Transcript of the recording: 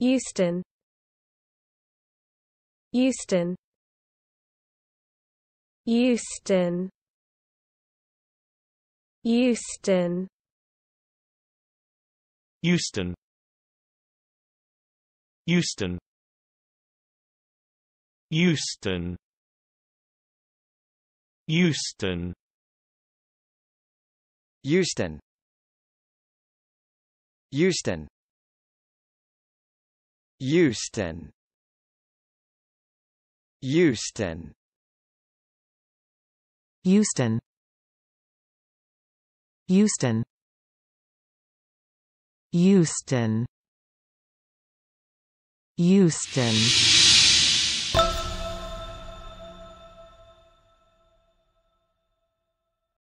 Euston Euston Euston Euston Euston Euston Euston Euston Euston Euston Houston. Houston. Houston. Houston. Houston. Houston.